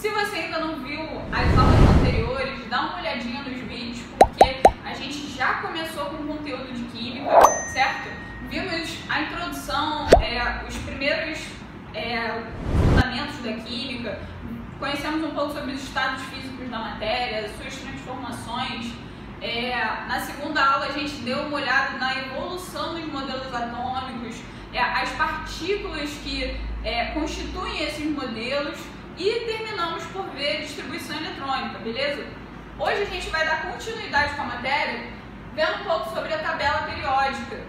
Se você ainda não viu as aulas anteriores, dá uma olhadinha nos vídeos, porque a gente já começou com conteúdo de química, certo? Vimos a introdução, é, os primeiros é, fundamentos da química, conhecemos um pouco sobre os estados físicos da matéria, suas transformações. É, na segunda aula a gente deu uma olhada na evolução dos modelos atômicos, é, as partículas que é, constituem esses modelos e terminamos por ver distribuição eletrônica, beleza? Hoje a gente vai dar continuidade com a matéria, vendo um pouco sobre a tabela periódica.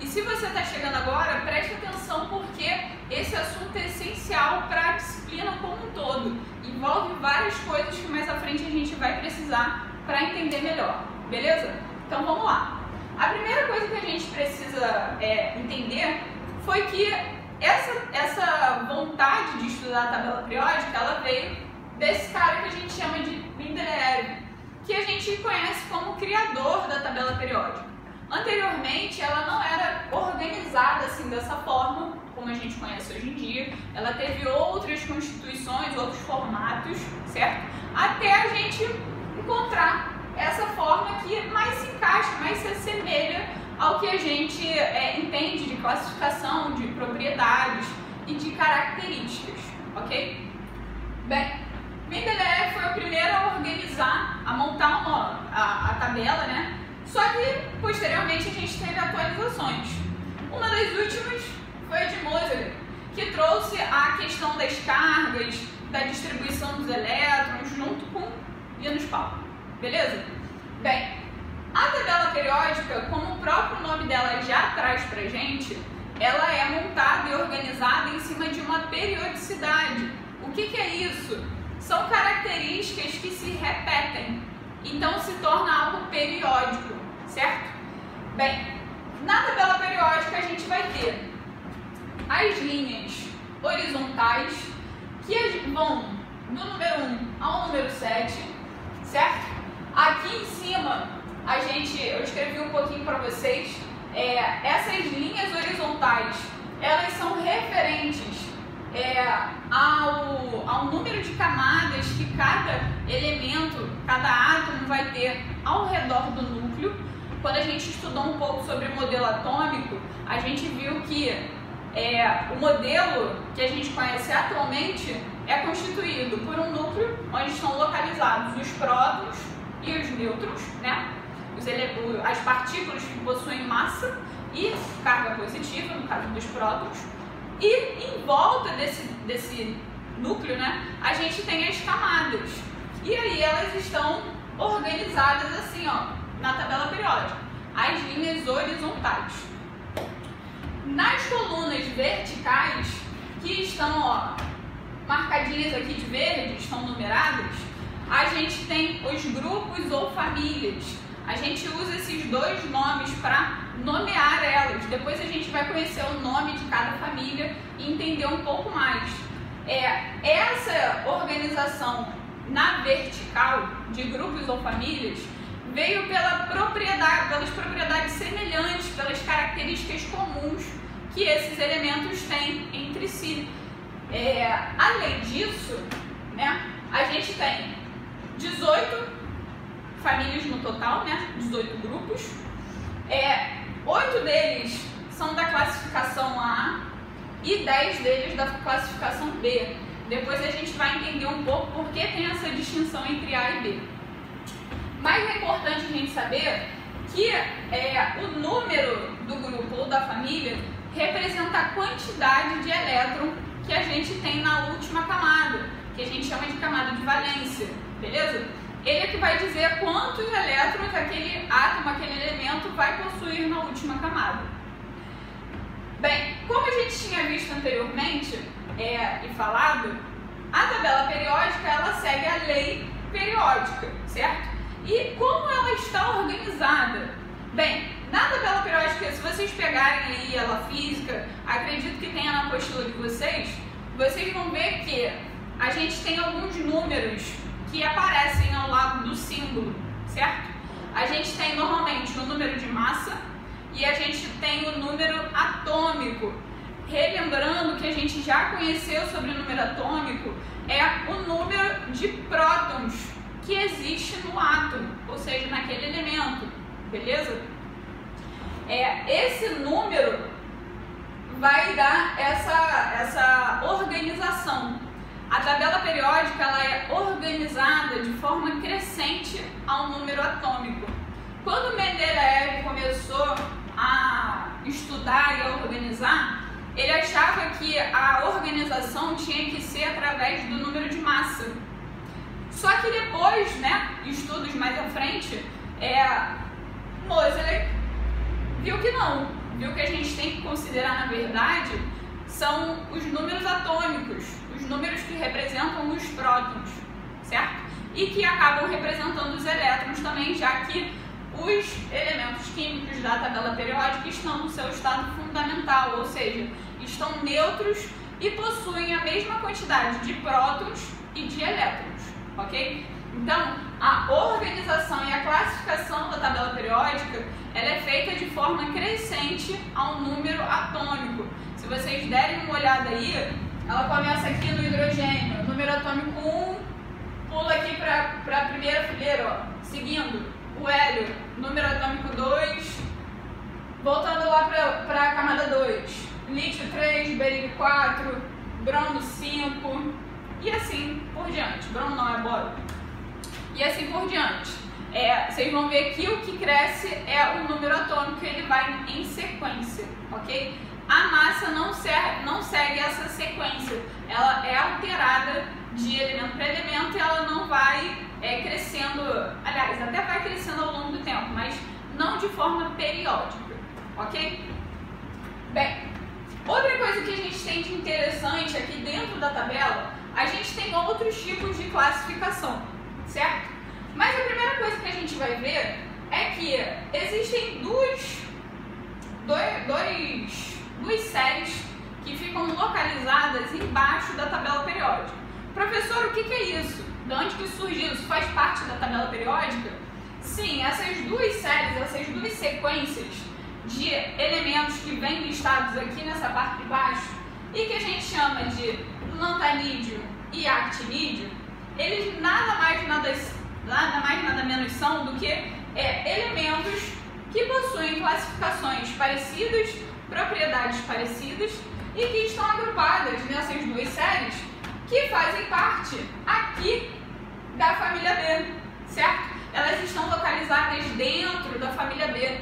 E se você está chegando agora, preste atenção porque esse assunto é essencial para a disciplina como um todo. Envolve várias coisas que mais à frente a gente vai precisar para entender melhor, beleza? Então vamos lá. A primeira coisa que a gente precisa é, entender foi que essa, essa vontade de estudar a tabela periódica, ela veio desse cara que a gente chama de Mendeleev, que a gente conhece como criador da tabela periódica. Anteriormente, ela não era organizada assim dessa forma, como a gente conhece hoje em dia. Ela teve outras constituições, outros formatos, certo? Até a gente encontrar essa forma que mais se encaixa, mais se assemelha ao que a gente é, entende de classificação, de características, ok? Bem, Mendeleev foi o primeiro a organizar, a montar uma, a, a tabela, né? Só que, posteriormente, a gente teve atualizações. Uma das últimas foi a de Moser, que trouxe a questão das cargas, da distribuição dos elétrons, junto com Linus Pauling. Beleza? Bem, a tabela periódica, como o próprio nome dela já traz pra gente, ela é montada e organizada em cima de uma periodicidade. O que, que é isso? São características que se repetem, então se torna algo periódico certo? Bem, na tabela periódica a gente vai ter as linhas horizontais que vão do número 1 ao número 7, certo? Aqui em cima, a gente, eu escrevi um pouquinho para vocês, é, essas linhas horizontais, elas são referentes é, ao, ao número de camadas que cada elemento, cada átomo vai ter ao redor do núcleo, quando a gente estudou um pouco sobre o modelo atômico, a gente viu que é, o modelo que a gente conhece atualmente é constituído por um núcleo onde estão localizados os prótons e os nêutrons, né? Os as partículas que possuem massa e carga positiva, no caso dos prótons. E em volta desse, desse núcleo, né, a gente tem as camadas. E aí elas estão organizadas assim, ó, na tabela periódica, as linhas horizontais. Nas colunas verticais, que estão ó, marcadinhas aqui de verde, estão numeradas, a gente tem os grupos ou famílias. A gente usa esses dois nomes para nomear elas. Depois a gente vai conhecer o nome de cada família e entender um pouco mais. É, essa organização na vertical de grupos ou famílias veio pela propriedade, pelas propriedades semelhantes, pelas características comuns que esses elementos têm entre si. É, além disso, né, a gente tem 18 famílias no total, né, 18 grupos. É, 8 deles são da classificação A e 10 deles da classificação B. Depois a gente vai entender um pouco por que tem essa distinção entre A e B. Mas é importante a gente saber que é, o número do grupo ou da família representa a quantidade de elétron que a gente tem na última camada, que a gente chama de camada de valência, beleza? Ele é que vai dizer quantos elétrons aquele átomo, aquele elemento vai possuir na última camada. Bem, como a gente tinha visto anteriormente é, e falado, a tabela periódica ela segue a lei periódica, certo? E como ela está organizada? Bem, na tabela periódica, se vocês pegarem aí ela física, acredito que tenha na apostila de vocês, vocês vão ver que a gente tem alguns números que aparecem ao lado do símbolo, certo? A gente tem normalmente o número de massa e a gente tem o número atômico. relembrando que a gente já conheceu sobre o número atômico, é o número de prótons que existe no átomo, ou seja, naquele elemento, beleza? É, esse número vai dar essa, essa organização. A tabela periódica ela é organizada de forma crescente ao número atômico. Quando Mendeleev começou a estudar e a organizar, ele achava que a organização tinha que ser através do número de massa. Só que depois, né, estudos mais à frente, é, Moseley viu que não, viu que a gente tem que considerar, na verdade, são os números atômicos, os números que representam os prótons, certo? E que acabam representando os elétrons também, já que os elementos químicos da tabela periódica estão no seu estado fundamental, ou seja, estão neutros e possuem a mesma quantidade de prótons e de elétrons, ok? Então, a organização e a classificação da tabela periódica ela é feita de forma crescente ao número atômico. Se vocês derem uma olhada aí, ela começa aqui no hidrogênio, número atômico 1, pula aqui para a primeira fileira, ó, seguindo o hélio, número atômico 2, voltando lá para a camada 2, lítio 3, berílio 4, bromo 5 e assim por diante. Bromo não é boro. E assim por diante. É, vocês vão ver que o que cresce é o número atômico, ele vai em sequência, ok? A massa não, ser, não segue essa sequência, ela é alterada de elemento para elemento e ela não vai é, crescendo, aliás, até vai crescendo ao longo do tempo, mas não de forma periódica, ok? Bem, outra coisa que a gente tem de interessante aqui dentro da tabela, a gente tem outros tipos de classificação, certo? Mas a primeira coisa que a gente vai ver é que existem dois, dois, dois, duas séries que ficam localizadas embaixo da tabela periódica. Professor, o que, que é isso? De onde que surgiu? Isso faz parte da tabela periódica? Sim, essas duas séries, essas duas sequências de elementos que vêm listados aqui nessa parte de baixo e que a gente chama de lantanídeo e actinídeo, eles nada mais nada, nada mais nada menos são do que é, elementos que possuem classificações parecidas, propriedades parecidas e que estão agrupadas nessas duas séries que fazem parte aqui da família B, certo? Elas estão localizadas dentro da família B.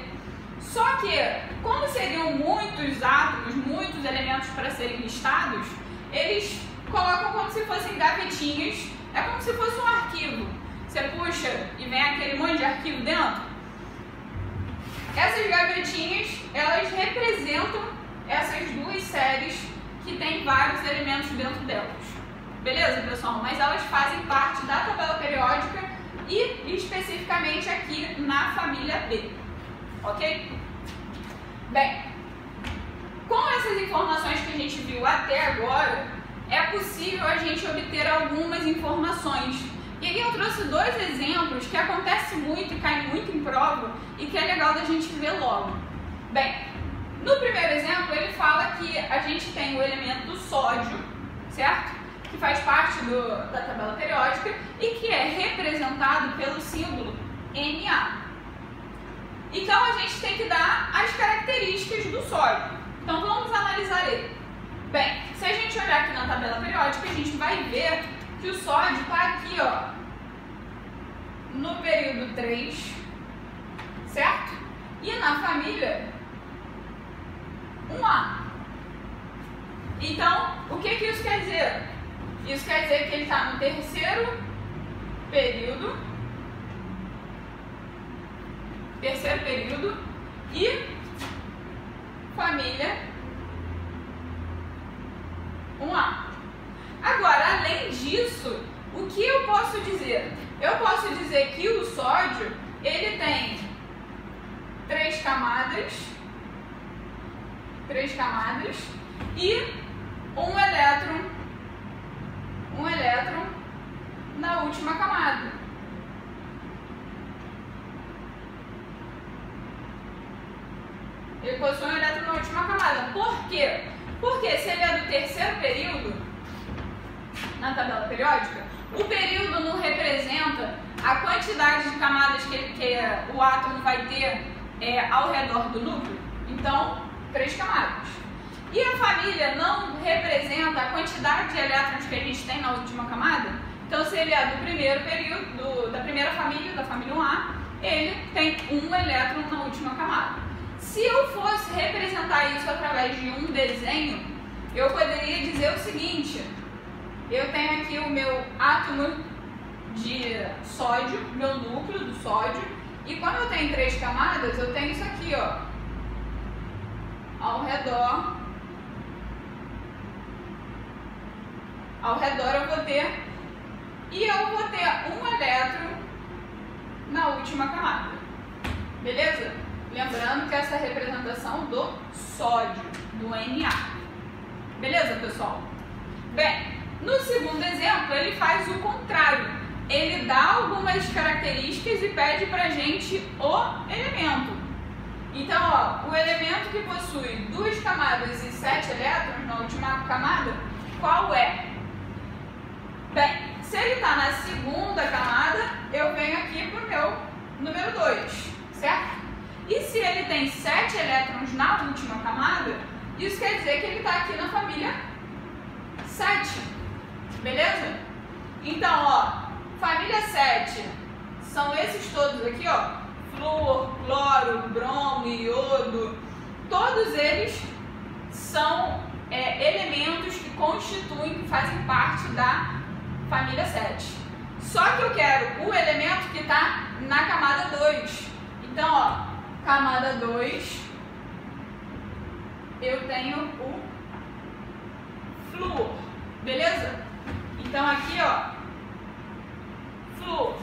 Só que, como seriam muitos átomos, muitos elementos para serem listados, eles colocam como se fossem gavetinhas, é como se fosse um arquivo. Você puxa e vem aquele monte de arquivo dentro. Essas gavetinhas, elas representam essas duas séries que tem vários elementos dentro delas. Beleza, pessoal? Mas elas fazem parte da tabela periódica e especificamente aqui na família B. Ok? Bem, com essas informações que a gente viu até agora, é possível a gente obter algumas informações. E aí eu trouxe dois exemplos que acontece muito e cai muito em prova e que é legal da gente ver logo. Bem, no primeiro exemplo ele fala que a gente tem o elemento sódio, certo? que faz parte do, da tabela periódica e que é representado pelo símbolo Na. Então a gente tem que dar as características do sódio. Então vamos analisar ele. Bem, se a gente olhar aqui na tabela periódica, a gente vai ver que o sódio está aqui, ó, no período 3, certo? E na família 1A. Então, o que, que isso quer dizer? Isso quer dizer que ele está no terceiro período, terceiro período e família 1A. Agora, além disso, o que eu posso dizer? Eu posso dizer que o sódio ele tem três camadas, três camadas e um elétron um elétron na última camada. Ele possui um elétron na última camada. Por quê? Porque se ele é do terceiro período, na tabela periódica, o período não representa a quantidade de camadas que, que átomo vai ter é, ao redor do núcleo. Então, três camadas. E a família não representa a quantidade de elétrons que a gente tem na última camada. Então, se ele é do primeiro período, do, da primeira família, da família 1A, ele tem um elétron na última camada. Se eu fosse representar isso através de um desenho, eu poderia dizer o seguinte: eu tenho aqui o meu átomo de sódio, meu núcleo do sódio, e quando eu tenho três camadas, eu tenho isso aqui, ó, ao redor. Ao redor eu vou ter, e eu vou ter um elétron na última camada. Beleza? Lembrando que essa é a representação do sódio, do Na. Beleza, pessoal? Bem, no segundo exemplo, ele faz o contrário. Ele dá algumas características e pede pra gente o elemento. Então, ó, o elemento que possui duas camadas e sete elétrons na última camada, qual é? Bem, se ele está na segunda camada, eu venho aqui para o meu número 2, certo? E se ele tem 7 elétrons na última camada, isso quer dizer que ele está aqui na família 7, beleza? Então, ó, família 7 são esses todos aqui, ó, flúor, cloro, bromo, iodo, todos eles são é, elementos que constituem, que fazem parte da família 7. Só que eu quero o elemento que está na camada 2. Então, ó, camada 2, eu tenho o flúor, beleza? Então aqui, ó, flúor.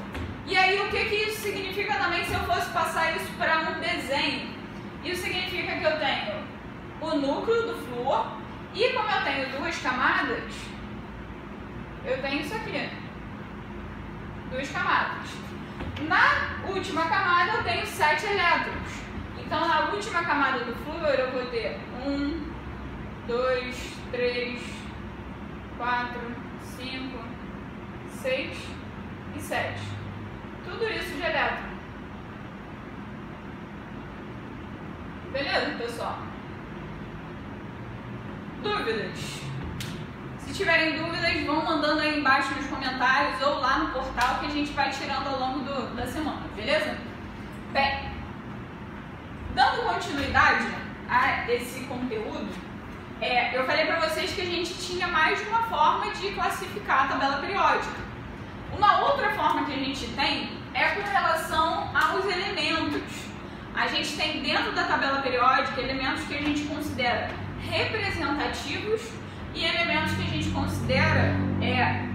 E aí o que, que isso significa também se eu fosse passar isso para um desenho? Isso significa que eu tenho o núcleo do flúor e como eu tenho duas camadas, eu tenho isso aqui. Duas camadas. Na última camada eu tenho sete elétrons. Então na última camada do flúor eu vou ter um, dois, três, quatro, cinco, seis e sete. Tudo isso elétron. Beleza, pessoal? Dúvidas? tiverem dúvidas, vão mandando aí embaixo nos comentários ou lá no portal que a gente vai tirando ao longo do, da semana, beleza? Bem, dando continuidade a esse conteúdo, é, eu falei para vocês que a gente tinha mais de uma forma de classificar a tabela periódica. Uma outra forma que a gente tem é com relação aos elementos. A gente tem dentro da tabela periódica elementos que a gente considera representativos e elementos que a gente considera é,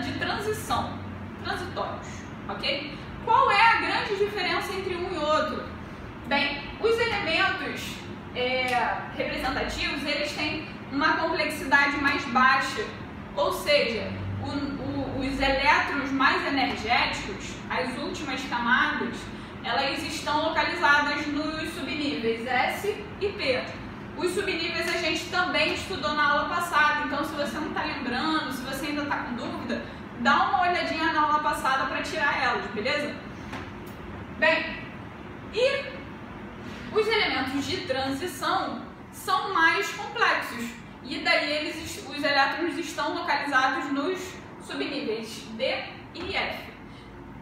de transição, transitórios, ok? Qual é a grande diferença entre um e outro? Bem, os elementos é, representativos, eles têm uma complexidade mais baixa, ou seja, o, os elétrons mais energéticos, as últimas camadas, elas estão localizadas nos subníveis S e P. Os subníveis a gente também estudou na aula passada, então se você não está lembrando, se você ainda está com dúvida, dá uma olhadinha na aula passada para tirar elas, beleza? Bem, e os elementos de transição são mais complexos, e daí eles, os elétrons estão localizados nos subníveis D e F.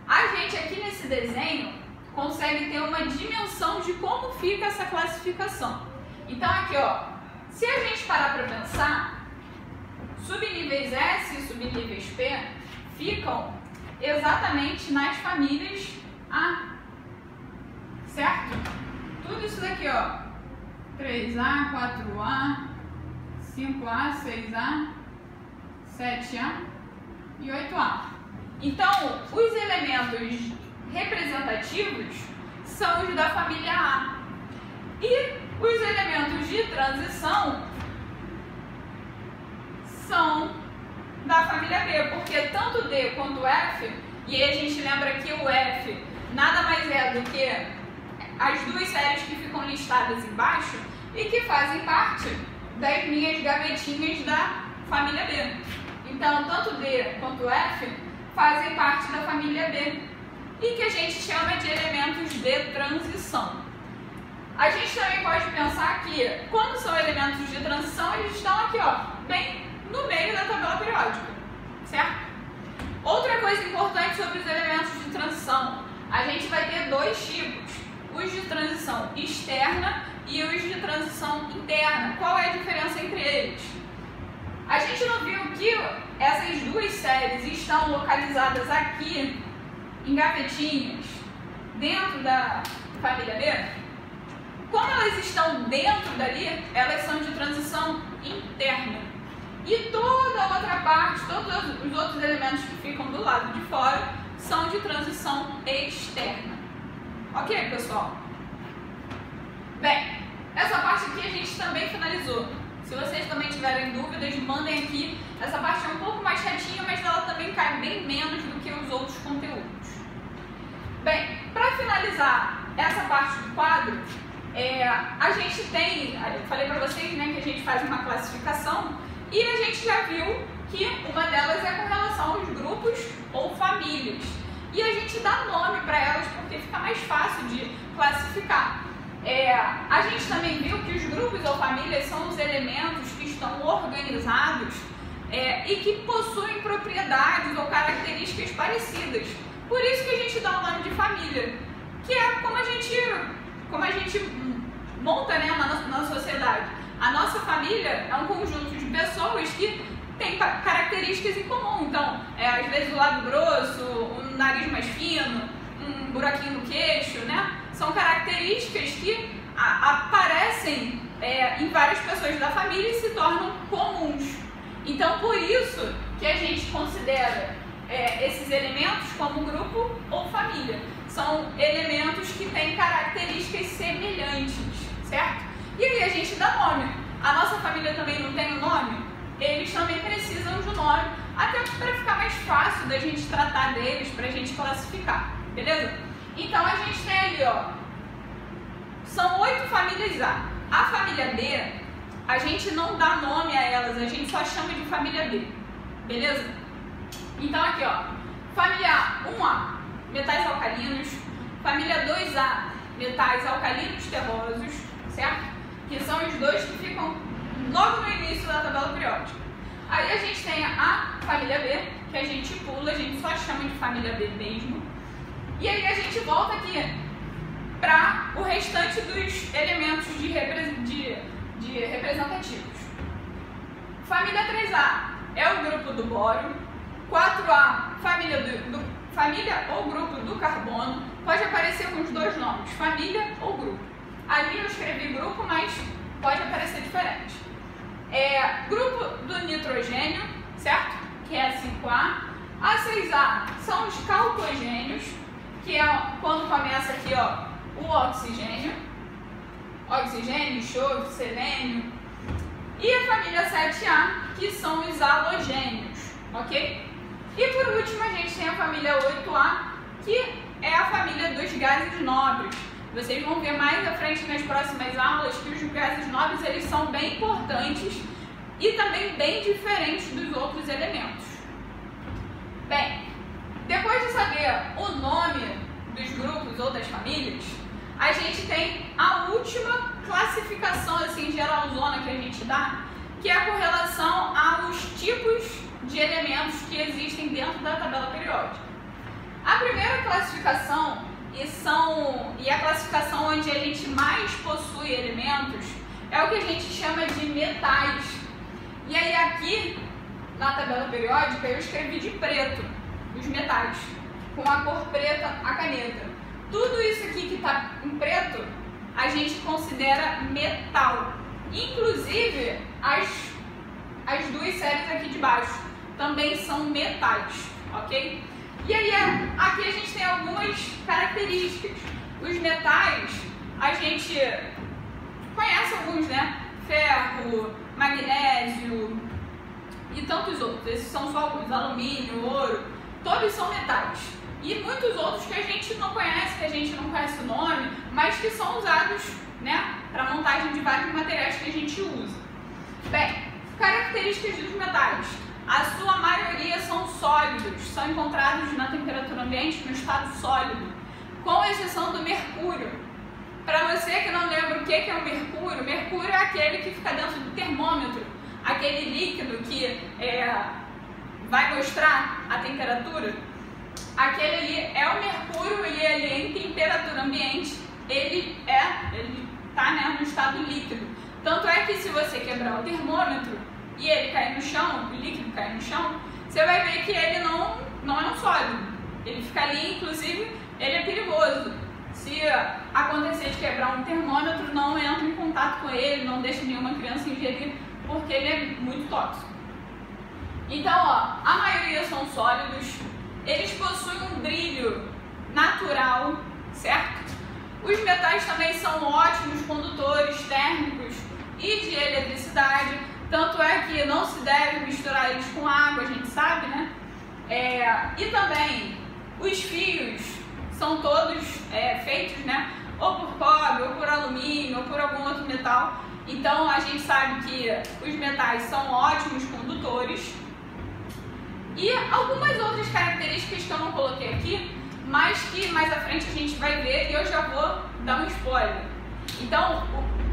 A gente aqui nesse desenho consegue ter uma dimensão de como fica essa classificação. Então aqui, ó, se a gente parar para pensar, subníveis S e subníveis P ficam exatamente nas famílias A. Certo? Tudo isso daqui, ó. 3A, 4A, 5A, 6A, 7A e 8A. Então, os elementos representativos são os da família A. E os elementos de transição são da família B, porque tanto D quanto F, e aí a gente lembra que o F nada mais é do que as duas séries que ficam listadas embaixo e que fazem parte das minhas gavetinhas da família B. Então, tanto D quanto F fazem parte da família B e que a gente chama de elementos de transição. A gente também pode pensar que, quando são elementos de transição, eles estão aqui, ó, bem no meio da tabela periódica, certo? Outra coisa importante sobre os elementos de transição, a gente vai ter dois tipos, os de transição externa e os de transição interna. Qual é a diferença entre eles? A gente que essas duas séries estão localizadas aqui em gavetinhas dentro da família B? Como elas estão dentro dali, elas são de transição interna. E toda a outra parte, todos os outros elementos que ficam do lado de fora, são de transição externa. Ok, pessoal? Bem, essa parte aqui a gente também finalizou. Se vocês também tiverem dúvidas, mandem aqui. Essa parte é um pouco mais chatinha, mas ela também cai bem menos do que os outros conteúdos. Bem, para finalizar essa parte do quadro, é, a gente tem, eu falei para vocês né, que a gente faz uma classificação e a gente já viu que uma delas é com relação aos grupos ou famílias. E a gente dá nome para elas porque fica mais fácil de classificar. É, a gente também viu que os grupos ou famílias são os elementos que estão organizados é, e que possuem propriedades ou características parecidas. Por isso que a gente dá o nome de família, que é como a gente, como a gente monta né, na, na sociedade. A nossa família é um conjunto de pessoas que tem características em comum. Então, é, às vezes o lado grosso, um nariz mais fino, um buraquinho no queixo, né? São características que aparecem é, em várias pessoas da família e se tornam comuns. Então, por isso que a gente considera é, esses elementos como grupo ou família. São elementos que têm características semelhantes, certo? E aí a gente dá nome. A nossa família também não tem um nome? Eles também precisam de um nome, até para ficar mais fácil da gente tratar deles, para a gente classificar, beleza? Então a gente tem ali, ó, são oito famílias A. A família B, a gente não dá nome a elas, a gente só chama de família B, beleza? Então aqui, ó, família 1A, metais alcalinos, família 2A, metais alcalinos terrosos, certo? Que são os dois que ficam logo no início da tabela periódica. Aí a gente tem a família B, que a gente pula, a gente só chama de família B mesmo. E aí a gente volta aqui para o restante dos elementos de, repre de, de representativos. Família 3A é o grupo do bório, 4A, família, do, do, família ou grupo do carbono, pode aparecer com os dois nomes, família ou grupo. Ali eu escrevi grupo, mas pode aparecer diferente. É, grupo do nitrogênio, certo? Que é a 5A. A 6A são os calcogênios, que é quando começa aqui ó, o oxigênio. Oxigênio, enxofre, selênio. E a família 7A, que são os halogênios, ok? E por último, a gente tem a família 8A, que é a família dos gases nobres. Vocês vão ver mais à frente nas próximas aulas que os gases nobres eles são bem importantes e também bem diferentes dos outros elementos. Bem, depois de saber o nome dos grupos ou das famílias, a gente tem a última classificação assim geralzona que a gente dá, que é com relação aos tipos de elementos que existem dentro da tabela periódica. A primeira classificação e, são, e a classificação onde a gente mais possui elementos é o que a gente chama de metais. E aí aqui na tabela periódica eu escrevi de preto os metais, com a cor preta a caneta. Tudo isso aqui que está em preto a gente considera metal, inclusive as, as duas séries aqui de baixo também são metais, ok? E aí aqui a gente tem algumas características. Os metais, a gente conhece alguns, né? Ferro, magnésio e tantos outros. Esses são só alguns, alumínio, ouro, todos são metais. E muitos outros que a gente não conhece, que a gente não conhece o nome, mas que são usados né, para montagem de vários materiais que a gente usa. Bem, características dos metais. A sua maioria são sólidos, são encontrados na temperatura ambiente no estado sólido, com exceção do mercúrio. Para você que não lembra o que é o mercúrio, mercúrio é aquele que fica dentro do termômetro, aquele líquido que é, vai mostrar a temperatura. Aquele ali é o mercúrio e ele em temperatura ambiente, ele é, ele está né, no estado líquido. Tanto é que se você quebrar o termômetro, e ele cair no chão, o líquido cair no chão, você vai ver que ele não, não é um sólido. Ele fica ali, inclusive, ele é perigoso. Se acontecer de quebrar um termômetro, não entra em contato com ele, não deixe nenhuma criança ingerir, porque ele é muito tóxico. Então, ó, a maioria são sólidos, eles possuem um brilho natural, certo? Os metais também são ótimos condutores térmicos e de eletricidade, tanto é que não se deve misturar eles com água, a gente sabe, né? É, e também os fios são todos é, feitos, né? Ou por cobre, ou por alumínio, ou por algum outro metal. Então a gente sabe que os metais são ótimos condutores. E algumas outras características que eu não coloquei aqui, mas que mais à frente a gente vai ver e eu já vou dar um spoiler. Então,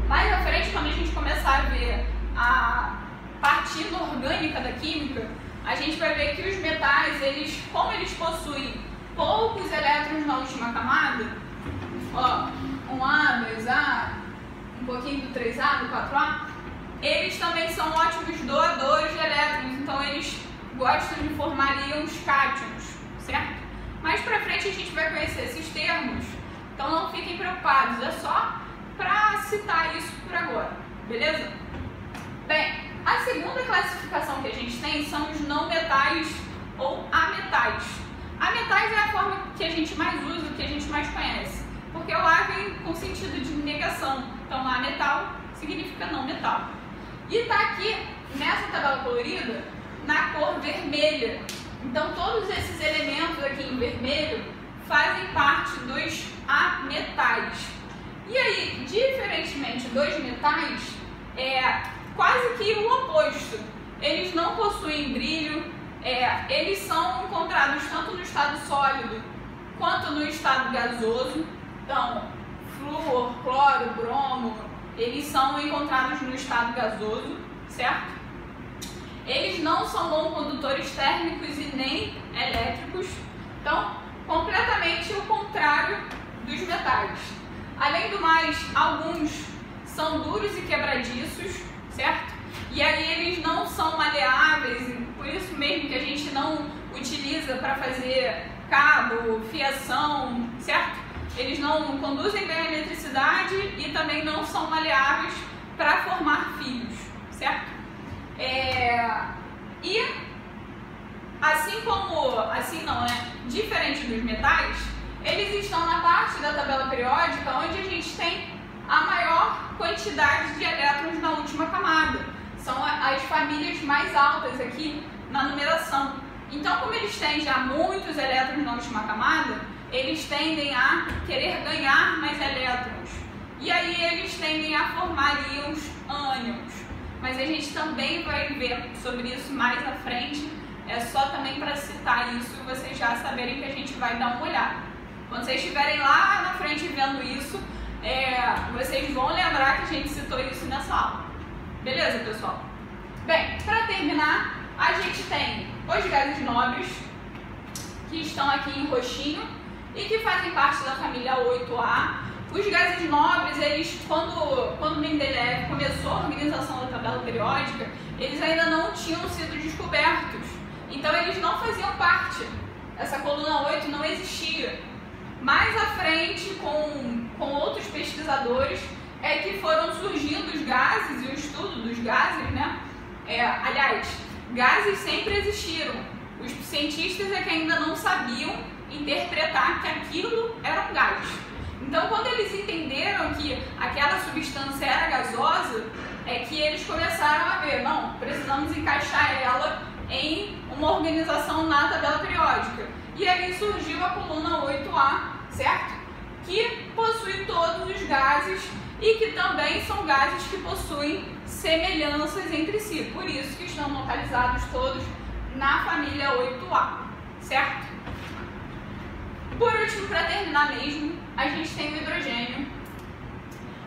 mais à frente, quando a gente começar a ver a parte inorgânica da química, a gente vai ver que os metais, eles, como eles possuem poucos elétrons na última camada, ó, um A, 2A, um pouquinho do 3A, do 4A, eles também são ótimos doadores de elétrons, então eles gostam de formar íons cátions, certo? Mais pra frente a gente vai conhecer esses termos, então não fiquem preocupados, é só para citar isso por agora, beleza? Bem, a segunda classificação que a gente tem são os não metais ou ametais. Ametais é a forma que a gente mais usa, que a gente mais conhece, porque o A vem com sentido de negação, então ametal significa não metal. E está aqui nessa tabela colorida na cor vermelha. Então todos esses elementos aqui em vermelho fazem parte dos ametais. E aí, diferentemente dos metais, é quase que o oposto. Eles não possuem brilho, é, eles são encontrados tanto no estado sólido quanto no estado gasoso. Então, flúor, cloro, bromo, eles são encontrados no estado gasoso, certo? Eles não são bons condutores térmicos e nem elétricos. Então, completamente o contrário dos metais. Além do mais, alguns são duros e quebradiços, certo? E aí eles não são maleáveis, por isso mesmo que a gente não utiliza para fazer cabo, fiação, certo? Eles não conduzem bem a eletricidade e também não são maleáveis para formar fios, certo? É... E assim como, assim não, né? Diferente dos metais, eles estão na parte da tabela periódica onde a gente tem a maior quantidade de elétrons na última camada. São as famílias mais altas aqui na numeração. Então, como eles têm já muitos elétrons na última camada, eles tendem a querer ganhar mais elétrons. E aí eles tendem a formar íons ânions. Mas a gente também vai ver sobre isso mais à frente. É só também para citar isso e vocês já saberem que a gente vai dar uma olhada. Quando vocês estiverem lá na frente vendo isso, é, vocês vão lembrar que a gente citou isso nessa aula. Beleza, pessoal? Bem, para terminar, a gente tem os gases nobres, que estão aqui em roxinho e que fazem parte da família 8A. Os gases nobres, eles, quando, quando Mendeleev começou a organização da tabela periódica, eles ainda não tinham sido descobertos. Então, eles não faziam parte. Essa coluna 8 não existia. Mais à frente, com, com outros pesquisadores, é que foram surgindo os gases e o estudo dos gases, né? É, aliás, gases sempre existiram. Os cientistas é que ainda não sabiam interpretar que aquilo era um gás. Então, quando eles entenderam que aquela substância era gasosa, é que eles começaram a ver, não, precisamos encaixar ela em uma organização na tabela periódica. E aí surgiu a coluna 8A, certo? Que possui todos os gases e que também são gases que possuem semelhanças entre si, por isso que estão localizados todos na família 8A, certo? Por último, para terminar mesmo, a gente tem o hidrogênio.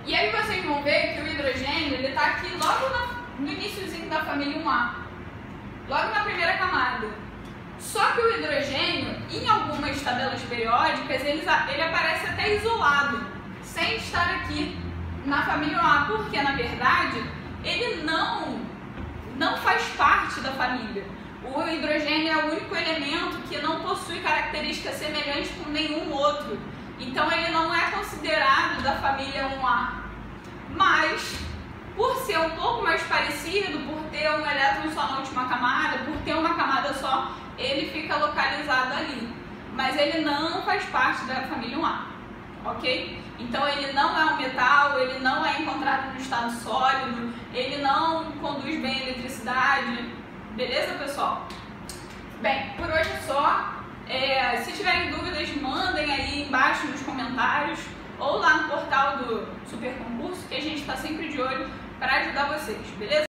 E aí vocês vão ver que o hidrogênio ele está aqui logo no iníciozinho da família 1A, logo na primeira camada. Só que o hidrogênio, em algumas tabelas periódicas, ele, ele aparece até isolado, sem estar aqui na família A, porque na verdade ele não, não faz parte da família. O hidrogênio é o único elemento que não possui características semelhantes com nenhum outro. Então ele não é considerado da família 1A. Mas, por ser um pouco mais parecido, por ter um elétron só na última camada, por ter uma camada só, ele fica localizado ali. Mas ele não faz parte da família 1A. Ok? Então ele não é um metal, ele não é encontrado no estado sólido, ele não conduz bem a eletricidade. Beleza, pessoal? Bem, por hoje é só. É, se tiverem dúvidas, mandem aí embaixo nos comentários ou lá no portal do Super Concurso, que a gente está sempre de olho para ajudar vocês, beleza?